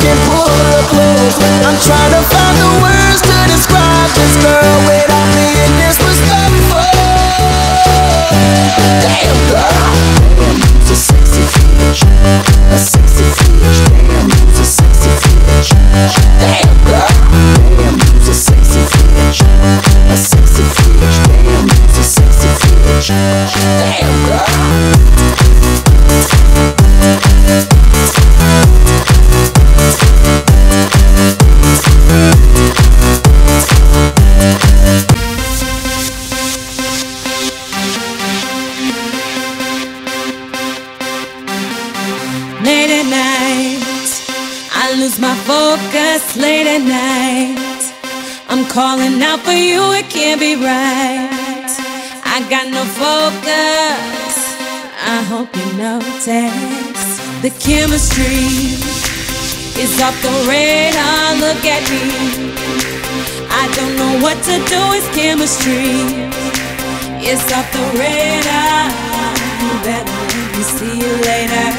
can pull up clues. I'm trying to find the words to describe this girl without me, this being disrespectful. Damn girl, damn, a sexy, bitch. a sexy, bitch. late at night. I lose my focus late at night. I'm calling out for you, it can't be right. I got no focus. I hope you notice the chemistry is off the radar. Look at me. I don't know what to do, it's chemistry. It's off the radar. You better let me see you later.